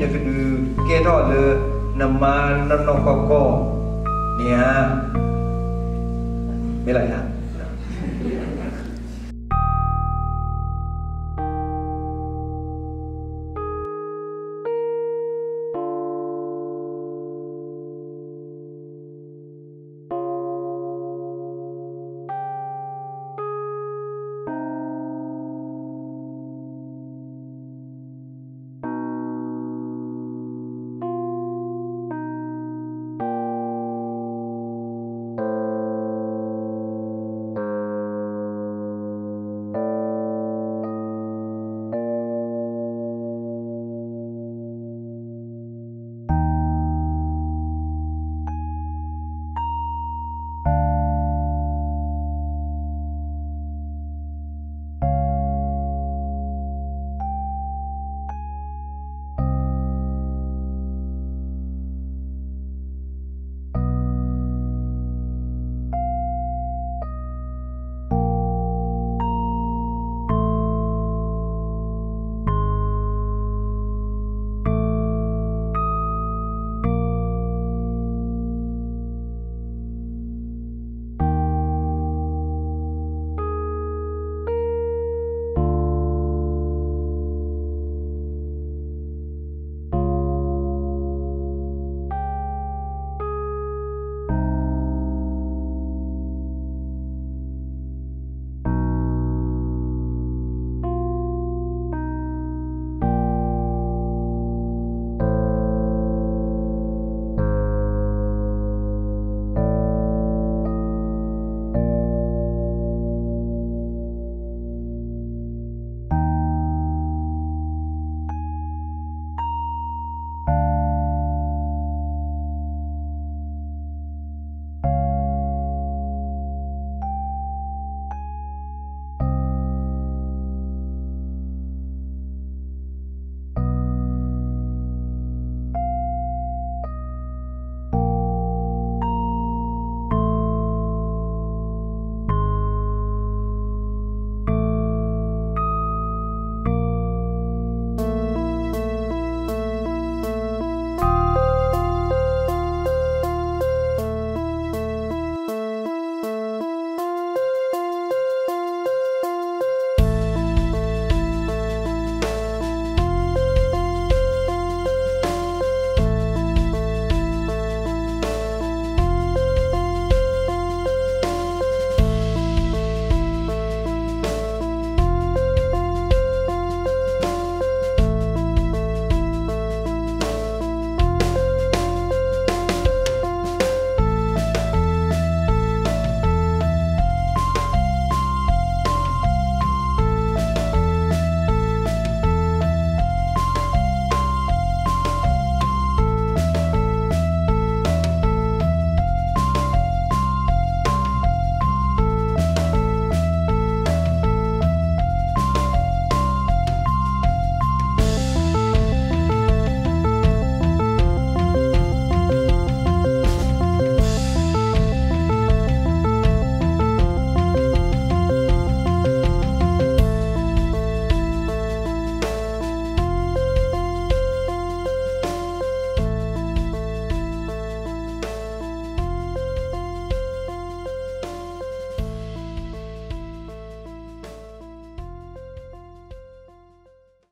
นกดูเกทอเลยนมานนกกเนี่ยไม่ไรฮะ